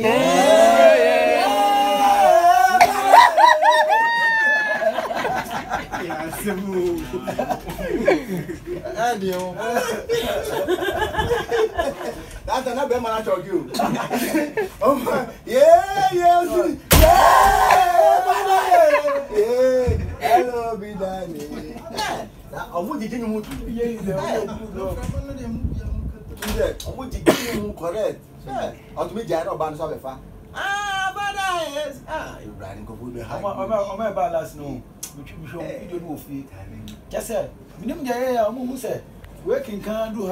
Ẹni Ọmọ yéé ni mo tún hundred ọmọ jì kí ni mu correct bẹ́ẹ̀ ọtúnmí jẹ ẹ̀rọ ọba ní sọ́bẹ̀ fa abada yes ìwúrà ni kò fún mi. ọmọ ẹ bá a last nù bísí eh, ọmọ fídíò ní òfin jẹsẹ mínímù jẹ yẹ ọmọ òun sẹ nǹkan dùn.